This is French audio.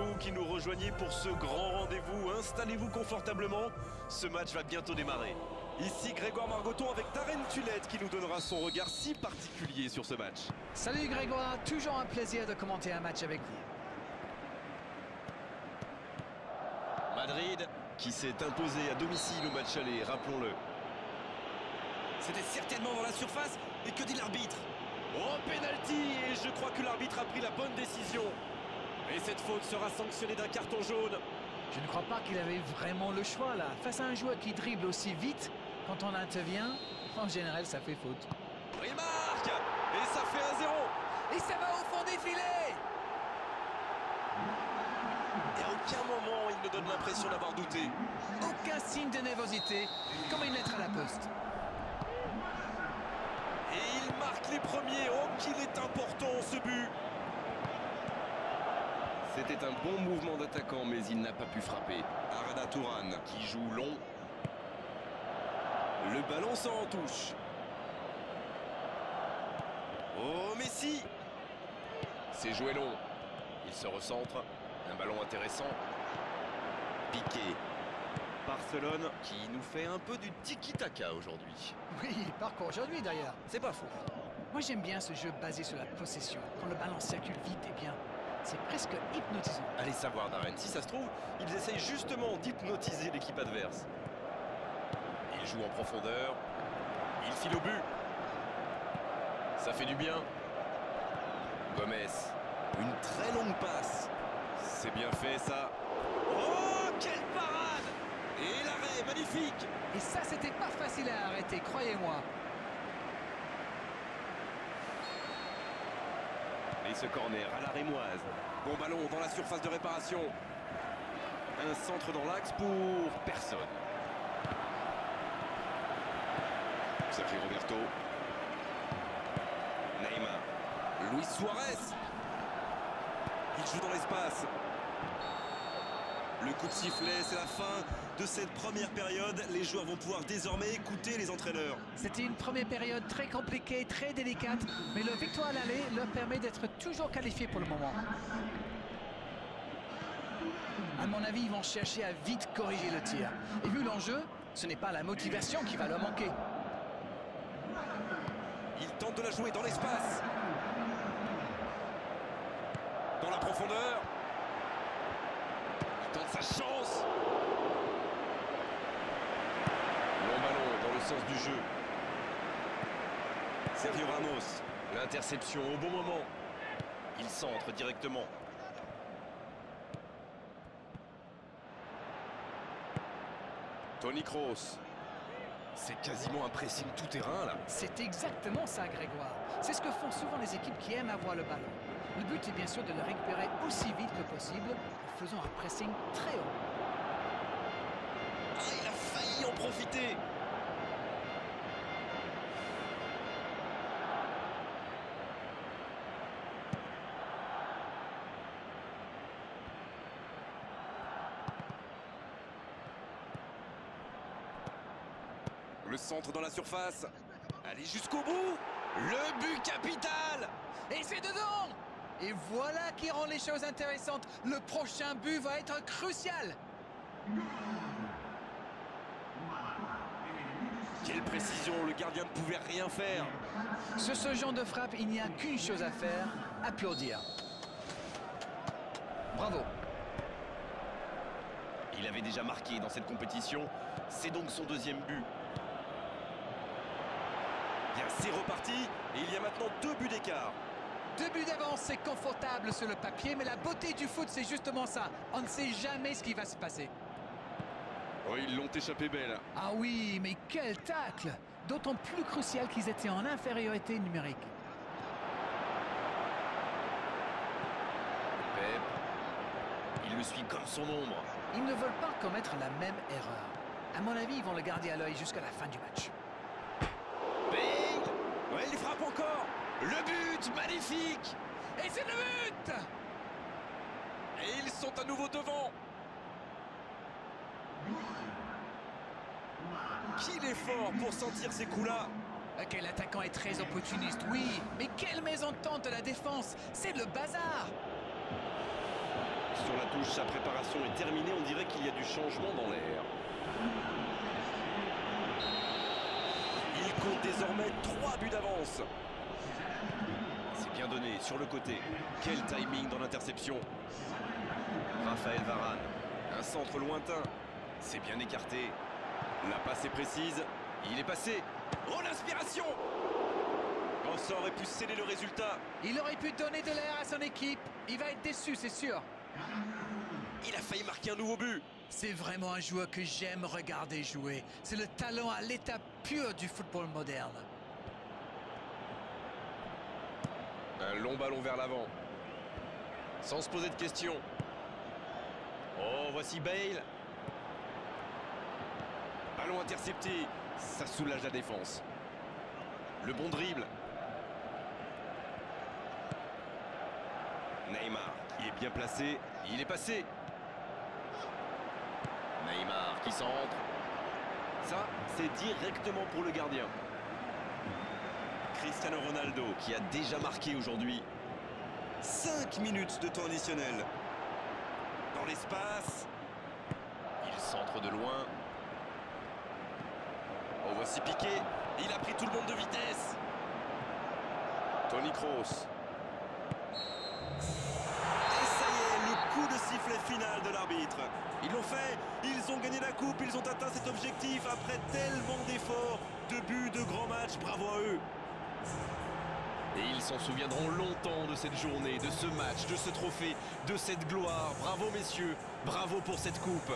vous qui nous rejoignez pour ce grand rendez-vous. Installez-vous confortablement, ce match va bientôt démarrer. Ici Grégoire Margoton avec Darren Tulette qui nous donnera son regard si particulier sur ce match. Salut Grégoire, toujours un plaisir de commenter un match avec vous. Madrid qui s'est imposé à domicile au match aller, rappelons-le. C'était certainement dans la surface, et que dit l'arbitre? Oh, penalty Et je crois que l'arbitre a pris la bonne décision. Et cette faute sera sanctionnée d'un carton jaune. Je ne crois pas qu'il avait vraiment le choix là. Face à un joueur qui dribble aussi vite, quand on intervient, en général ça fait faute. Il marque Et ça fait un 0 Et ça va au fond des filets Et à aucun moment il ne donne l'impression d'avoir douté. Aucun signe de nervosité, comme une lettre à la poste. Et il marque les premiers. Oh, qu'il est important ce but C'était un bon mouvement d'attaquant, mais il n'a pas pu frapper. Arada Touran qui joue long. Le ballon s'en touche. Oh, Messi C'est joué long. Il se recentre. Un ballon intéressant. Piqué. Barcelone qui nous fait un peu du tiki-taka aujourd'hui. Oui, par contre aujourd'hui d'ailleurs. C'est pas faux. Moi j'aime bien ce jeu basé sur la possession. Quand le ballon circule vite et bien, c'est presque hypnotisant. Allez savoir, Darren, si ça se trouve, ils essayent justement d'hypnotiser l'équipe adverse. Il joue en profondeur. Il file au but. Ça fait du bien. Gomez. Une très longue passe. C'est bien fait, ça. Oh, quelle parade Et l'arrêt, magnifique Et ça c'était pas facile à arrêter, croyez-moi. Ce corner à la rémoise. Bon ballon dans la surface de réparation. Un centre dans l'axe pour personne. Sergio Roberto. Neymar. Luis Suarez. Il joue dans l'espace. Le coup de sifflet, c'est la fin de cette première période. Les joueurs vont pouvoir désormais écouter les entraîneurs. C'était une première période très compliquée, très délicate, mais leur victoire à l'aller leur permet d'être toujours qualifiés pour le moment. À mon avis, ils vont chercher à vite corriger le tir. Et vu l'enjeu, ce n'est pas la motivation qui va leur manquer. Il tente de la jouer dans l'espace. Dans la profondeur. Tente sa chance. Long ballon dans le sens du jeu. Sergio Ramos. L'interception au bon moment. Il centre directement. Tony Kroos. C'est quasiment un pressing tout terrain là. C'est exactement ça, Grégoire. C'est ce que font souvent les équipes qui aiment avoir le ballon. Le but est bien sûr de le récupérer aussi vite que possible en faisant un pressing très haut. Ah, il a failli en profiter. Le centre dans la surface. Allez jusqu'au bout. Le but capital. Et c'est dedans Et voilà qui rend les choses intéressantes. Le prochain but va être crucial. Quelle précision, le gardien ne pouvait rien faire. Sur ce genre de frappe, il n'y a qu'une chose à faire, applaudir. Bravo. Il avait déjà marqué dans cette compétition. C'est donc son deuxième but. Bien, c'est reparti. Et il y a maintenant deux buts d'écart. Deux buts d'avance, c'est confortable sur le papier, mais la beauté du foot, c'est justement ça. On ne sait jamais ce qui va se passer. Oh, ils l'ont échappé belle. Ah oui, mais quel tacle D'autant plus crucial qu'ils étaient en infériorité numérique. Pep. Il le suit comme son ombre. Ils ne veulent pas commettre la même erreur. À mon avis, ils vont le garder à l'œil jusqu'à la fin du match. Bale Ouais, il frappe encore Le but Magnifique Et c'est le but Et ils sont à nouveau devant Qu'il est fort pour sentir ces coups-là? Quel attaquant est très opportuniste, oui. Mais quelle mésentente de la défense C'est le bazar Sur la touche, sa préparation est terminée. On dirait qu'il y a du changement dans l'air. Il compte désormais 3 buts d'avance. C'est bien donné sur le côté. Quel timing dans l'interception. Raphaël Varane. Un centre lointain. C'est bien écarté. La passe est précise. Il est passé. Oh l'inspiration ça aurait pu sceller le résultat. Il aurait pu donner de l'air à son équipe. Il va être déçu, c'est sûr. Il a failli marquer un nouveau but. C'est vraiment un joueur que j'aime regarder jouer. C'est le talent à l'état pur du football moderne. Un long ballon vers l'avant. Sans se poser de questions. Oh, voici Bale. Ballon intercepté. Ça soulage la défense. Le bon dribble. Neymar, il est bien placé. Il est passé. Neymar qui centre. Ça, c'est directement pour le gardien. Cristiano Ronaldo qui a déjà marqué aujourd'hui. 5 minutes de temps additionnel. Dans l'espace. Il centre de loin. Oh, voici Piqué. Il a pris tout le monde de vitesse. Tony Kroos. Et ça y est, le coup de sifflet final de l'arbitre. Ils l'ont fait, ils ont gagné la coupe, ils ont atteint cet objectif après tellement d'efforts, de buts, de grands matchs, bravo à eux. Et ils s'en souviendront longtemps de cette journée, de ce match, de ce trophée, de cette gloire. Bravo messieurs, bravo pour cette coupe.